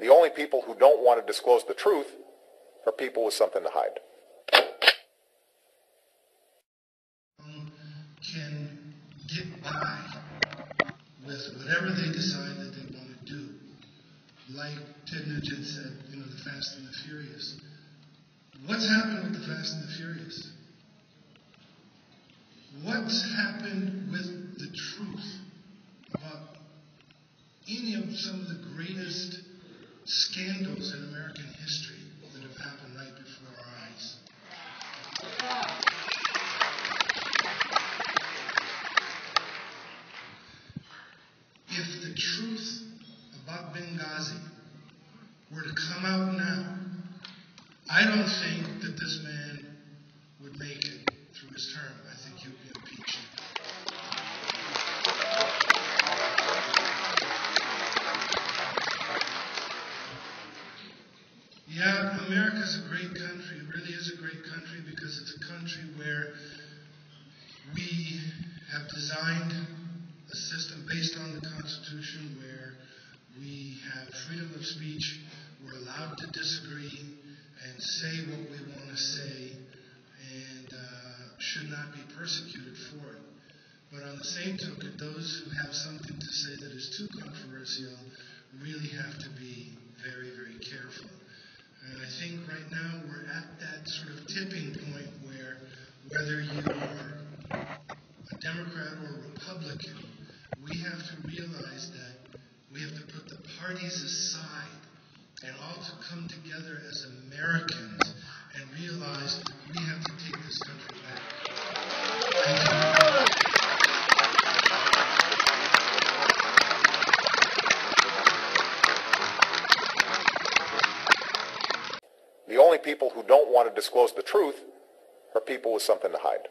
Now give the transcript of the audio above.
The only people who don't want to disclose the truth are people with something to hide. can get by with whatever they decide that they want to do. Like Ted Nugent said, you know, the Fast and the Furious. What's happened with the Fast and the Furious? What's happened with the truth about any of some of the greatest scandals in American history that have happened right before our eyes? If the truth about Benghazi were to come out now, I don't think that this man would make it through his term. I Yeah, America's a great country. It really is a great country because it's a country where we have designed a system based on the Constitution where we have freedom of speech, we're allowed to disagree and say what we want to say, and uh, should not be persecuted for it. But on the same token, those who have something to say that is too controversial really have to be very, very careful. And I think right now we're at that sort of tipping point where whether you are a Democrat or a Republican, we have to realize that we have to put the parties aside and all to come together as Americans and realize we have to take this country The only people who don't want to disclose the truth are people with something to hide.